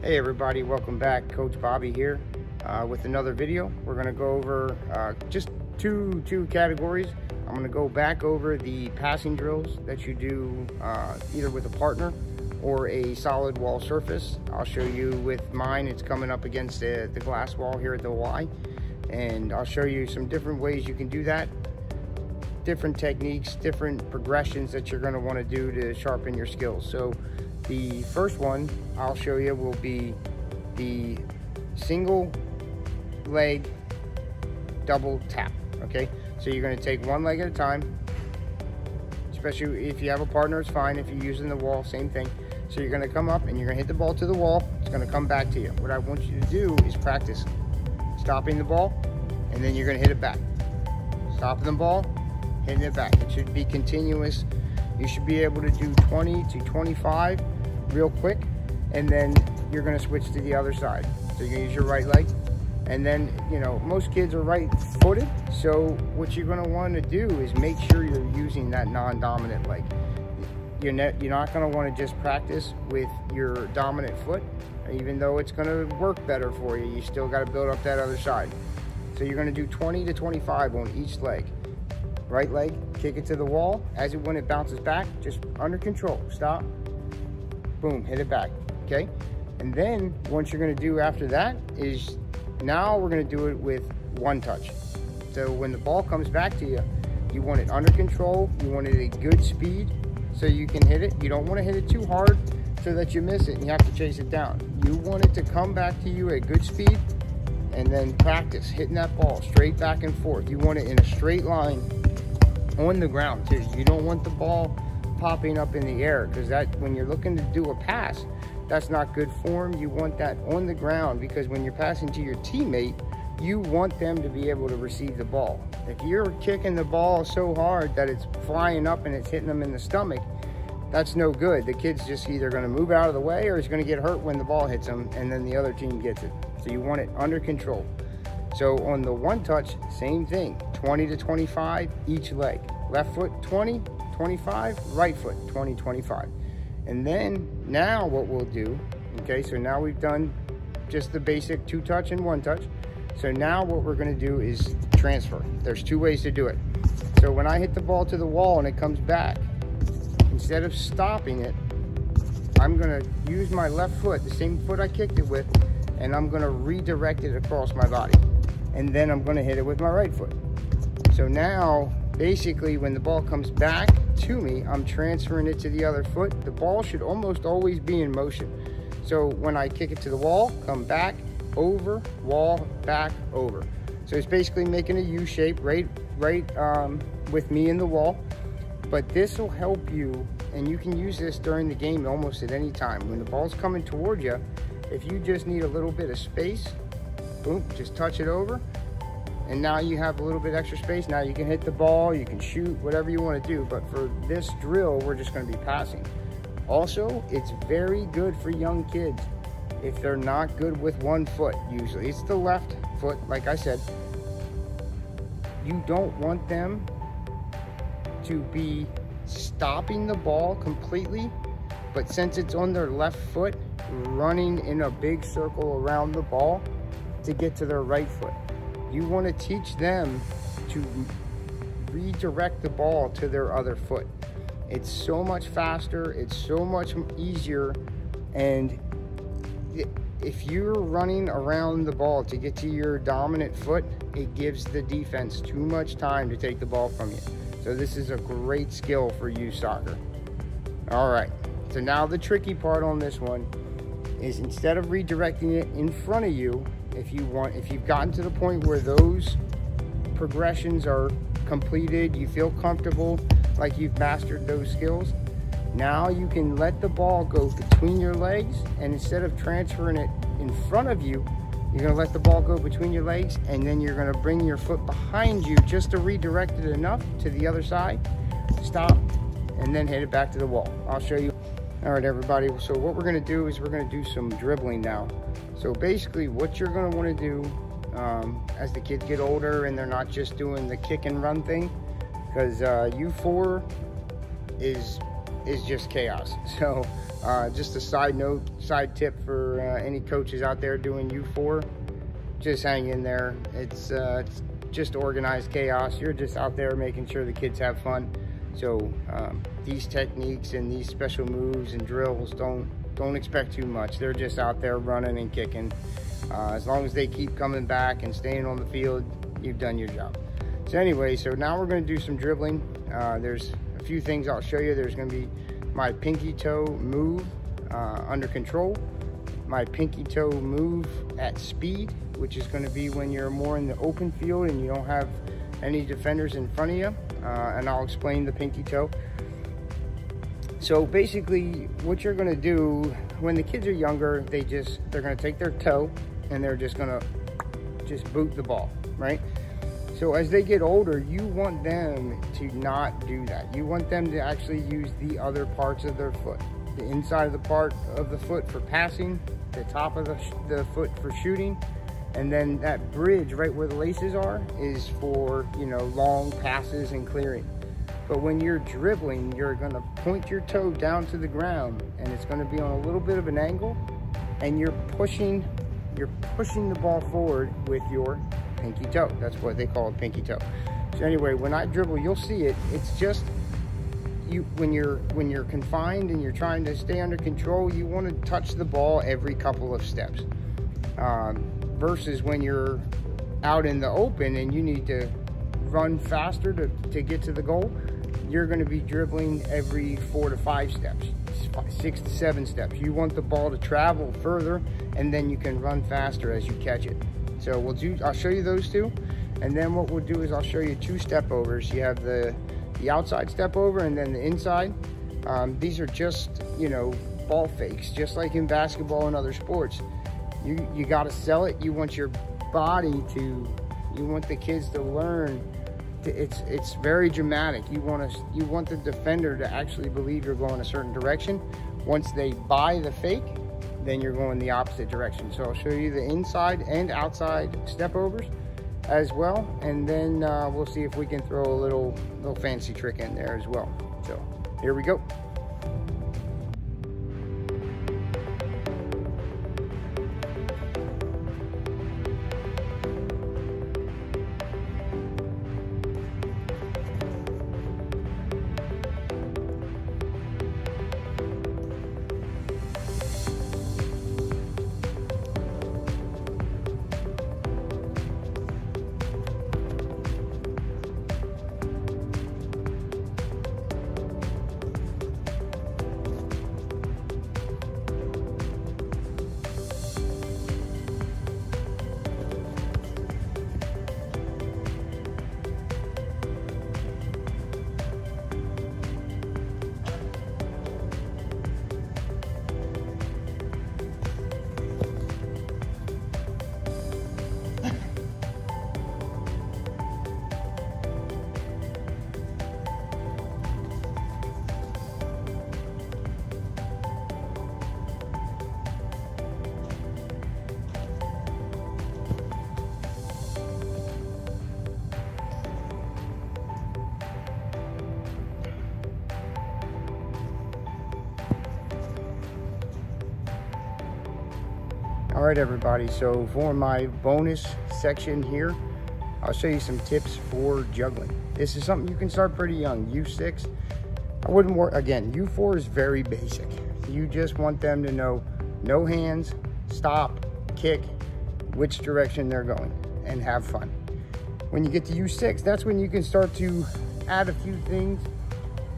Hey everybody, welcome back. Coach Bobby here uh, with another video. We're gonna go over uh, just two, two categories. I'm gonna go back over the passing drills that you do uh, either with a partner or a solid wall surface. I'll show you with mine, it's coming up against the, the glass wall here at the Y. And I'll show you some different ways you can do that different techniques, different progressions that you're gonna wanna do to sharpen your skills. So the first one I'll show you will be the single leg double tap, okay? So you're gonna take one leg at a time, especially if you have a partner, it's fine. If you're using the wall, same thing. So you're gonna come up and you're gonna hit the ball to the wall. It's gonna come back to you. What I want you to do is practice stopping the ball and then you're gonna hit it back. Stopping the ball, hitting it back. It should be continuous. You should be able to do 20 to 25 real quick, and then you're gonna switch to the other side. So you're gonna use your right leg, and then, you know, most kids are right footed, so what you're gonna wanna do is make sure you're using that non-dominant leg. You're, not, you're not gonna wanna just practice with your dominant foot, even though it's gonna work better for you, you still gotta build up that other side. So you're gonna do 20 to 25 on each leg right leg, kick it to the wall. As it when it bounces back, just under control. Stop. Boom, hit it back. Okay. And then what you're gonna do after that is now we're gonna do it with one touch. So when the ball comes back to you, you want it under control. You want it at good speed so you can hit it. You don't want to hit it too hard so that you miss it and you have to chase it down. You want it to come back to you at good speed and then practice hitting that ball straight back and forth. You want it in a straight line on the ground too. You don't want the ball popping up in the air because that when you're looking to do a pass, that's not good form. You want that on the ground because when you're passing to your teammate, you want them to be able to receive the ball. If you're kicking the ball so hard that it's flying up and it's hitting them in the stomach, that's no good. The kid's just either going to move out of the way or he's going to get hurt when the ball hits him and then the other team gets it. So you want it under control. So on the one touch, same thing, 20 to 25 each leg. Left foot 20, 25, right foot 20, 25. And then now what we'll do, okay, so now we've done just the basic two touch and one touch. So now what we're gonna do is transfer. There's two ways to do it. So when I hit the ball to the wall and it comes back, instead of stopping it, I'm gonna use my left foot, the same foot I kicked it with, and I'm gonna redirect it across my body and then I'm gonna hit it with my right foot. So now, basically when the ball comes back to me, I'm transferring it to the other foot. The ball should almost always be in motion. So when I kick it to the wall, come back, over, wall, back, over. So it's basically making a U shape right, right um, with me in the wall. But this will help you, and you can use this during the game almost at any time. When the ball's coming toward you, if you just need a little bit of space, boom, just touch it over. And now you have a little bit extra space. Now you can hit the ball, you can shoot, whatever you want to do. But for this drill, we're just going to be passing. Also, it's very good for young kids if they're not good with one foot, usually. It's the left foot, like I said. You don't want them to be stopping the ball completely, but since it's on their left foot, running in a big circle around the ball, to get to their right foot. You want to teach them to redirect the ball to their other foot. It's so much faster, it's so much easier, and if you're running around the ball to get to your dominant foot, it gives the defense too much time to take the ball from you. So this is a great skill for you soccer. All right, so now the tricky part on this one is instead of redirecting it in front of you, if you want if you've gotten to the point where those progressions are completed you feel comfortable like you've mastered those skills now you can let the ball go between your legs and instead of transferring it in front of you you're going to let the ball go between your legs and then you're going to bring your foot behind you just to redirect it enough to the other side stop and then hit it back to the wall. I'll show you. All right everybody so what we're going to do is we're going to do some dribbling now so basically what you're gonna wanna do um, as the kids get older and they're not just doing the kick and run thing, because uh, U4 is is just chaos. So uh, just a side note, side tip for uh, any coaches out there doing U4, just hang in there. It's, uh, it's just organized chaos. You're just out there making sure the kids have fun. So um, these techniques and these special moves and drills don't don't expect too much. They're just out there running and kicking. Uh, as long as they keep coming back and staying on the field, you've done your job. So anyway, so now we're going to do some dribbling. Uh, there's a few things I'll show you. There's going to be my pinky toe move uh, under control, my pinky toe move at speed, which is going to be when you're more in the open field and you don't have any defenders in front of you. Uh, and I'll explain the pinky toe. So basically what you're gonna do when the kids are younger, they just, they're gonna take their toe and they're just gonna just boot the ball, right? So as they get older, you want them to not do that. You want them to actually use the other parts of their foot. The inside of the part of the foot for passing, the top of the, the foot for shooting, and then that bridge right where the laces are is for, you know, long passes and clearing. But when you're dribbling, you're gonna point your toe down to the ground and it's gonna be on a little bit of an angle and you're pushing, you're pushing the ball forward with your pinky toe. That's what they call a pinky toe. So anyway, when I dribble, you'll see it. It's just you when you're when you're confined and you're trying to stay under control, you want to touch the ball every couple of steps. Um, versus when you're out in the open and you need to run faster to, to get to the goal, you're going to be dribbling every four to five steps, six to seven steps. You want the ball to travel further and then you can run faster as you catch it. So we'll do, I'll show you those two. And then what we'll do is I'll show you two step overs. You have the, the outside step over and then the inside. Um, these are just, you know, ball fakes, just like in basketball and other sports. You, you got to sell it. You want your body to, you want the kids to learn it's it's very dramatic. You want to you want the defender to actually believe you're going a certain direction. Once they buy the fake, then you're going the opposite direction. So I'll show you the inside and outside step overs as well, and then uh, we'll see if we can throw a little little fancy trick in there as well. So here we go. Right, everybody, so for my bonus section here, I'll show you some tips for juggling. This is something you can start pretty young. U6, I wouldn't work, again, U4 is very basic. You just want them to know no hands, stop, kick, which direction they're going, and have fun. When you get to U6, that's when you can start to add a few things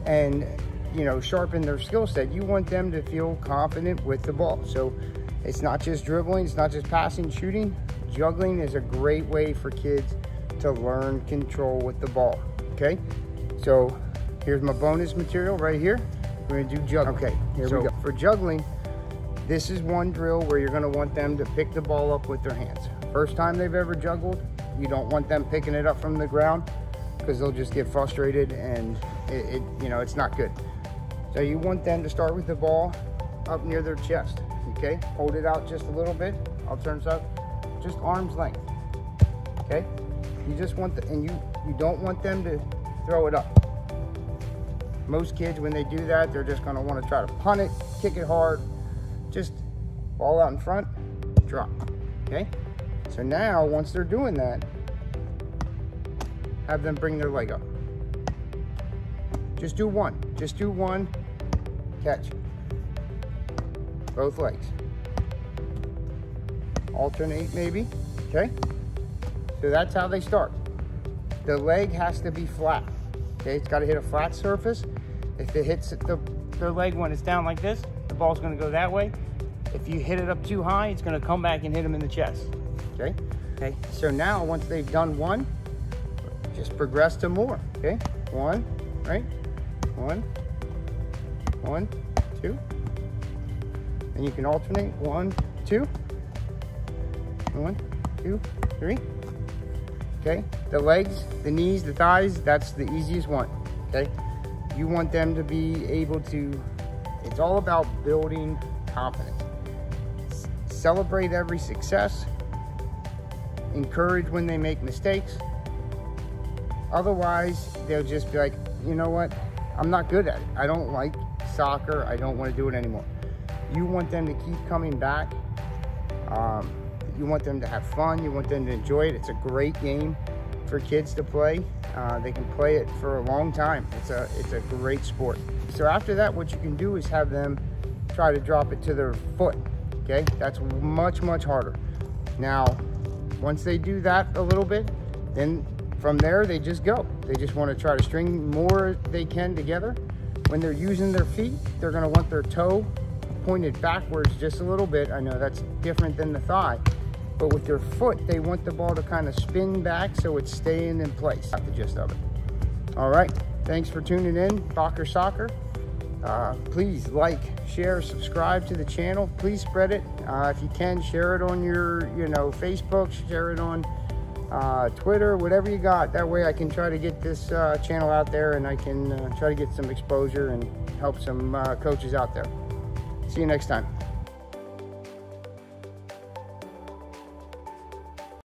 and, you know, sharpen their skill set. You want them to feel confident with the ball. So it's not just dribbling, it's not just passing, shooting. Juggling is a great way for kids to learn control with the ball, okay? So here's my bonus material right here. We're gonna do juggling. Okay, here so we go. For juggling, this is one drill where you're gonna want them to pick the ball up with their hands. First time they've ever juggled, you don't want them picking it up from the ground because they'll just get frustrated and it, it, you know, it's not good. So you want them to start with the ball up near their chest okay? Hold it out just a little bit. I'll turn up just arm's length, okay? You just want the, and you, you don't want them to throw it up. Most kids, when they do that, they're just gonna wanna try to punt it, kick it hard, just ball out in front, drop, okay? So now, once they're doing that, have them bring their leg up. Just do one, just do one, catch. Both legs. Alternate maybe, okay? So that's how they start. The leg has to be flat, okay? It's gotta hit a flat surface. If it hits the, their leg when it's down like this, the ball's gonna go that way. If you hit it up too high, it's gonna come back and hit them in the chest, okay? Okay, so now once they've done one, just progress to more, okay? One, right? One, one, two. And you can alternate, one, two, one, two, three. Okay, the legs, the knees, the thighs, that's the easiest one, okay? You want them to be able to, it's all about building confidence. S celebrate every success, encourage when they make mistakes. Otherwise, they'll just be like, you know what? I'm not good at it. I don't like soccer. I don't want to do it anymore. You want them to keep coming back. Um, you want them to have fun. You want them to enjoy it. It's a great game for kids to play. Uh, they can play it for a long time. It's a, it's a great sport. So after that, what you can do is have them try to drop it to their foot. Okay, that's much, much harder. Now, once they do that a little bit, then from there, they just go. They just want to try to string more they can together. When they're using their feet, they're going to want their toe pointed backwards just a little bit. I know that's different than the thigh. But with their foot, they want the ball to kind of spin back so it's staying in place. That's the gist of it. All right. Thanks for tuning in, Bocker Soccer. Uh, please like, share, subscribe to the channel. Please spread it. Uh, if you can, share it on your, you know, Facebook, share it on uh, Twitter, whatever you got. That way I can try to get this uh, channel out there and I can uh, try to get some exposure and help some uh, coaches out there. See you next time.